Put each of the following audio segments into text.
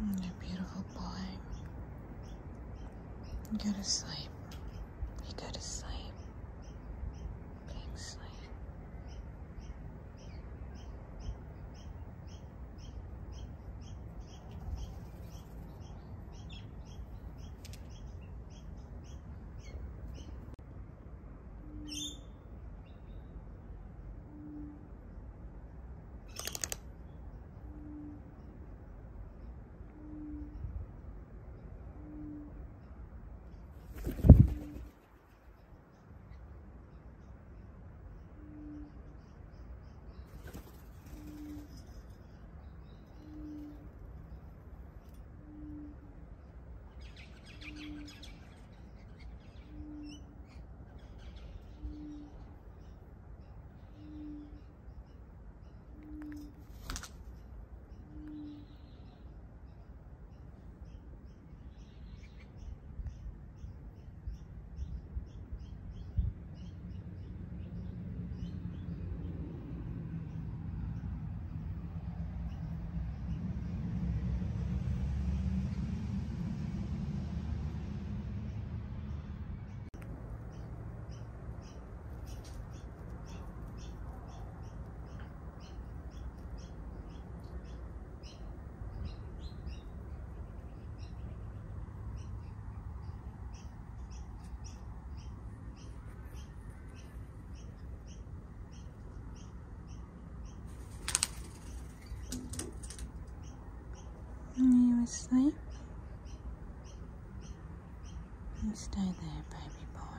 You beautiful boy. Go to sleep. Asleep? You stay there, baby boy.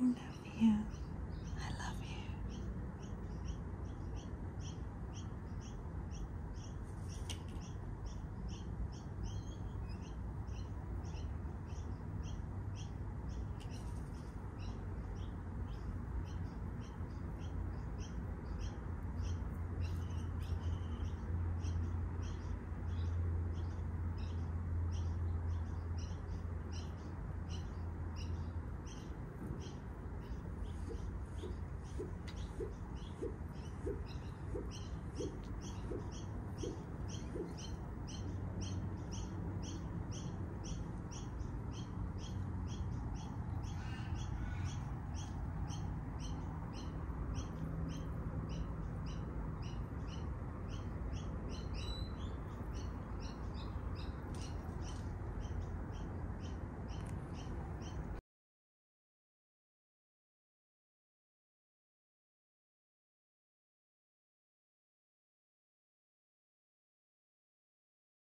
Love you.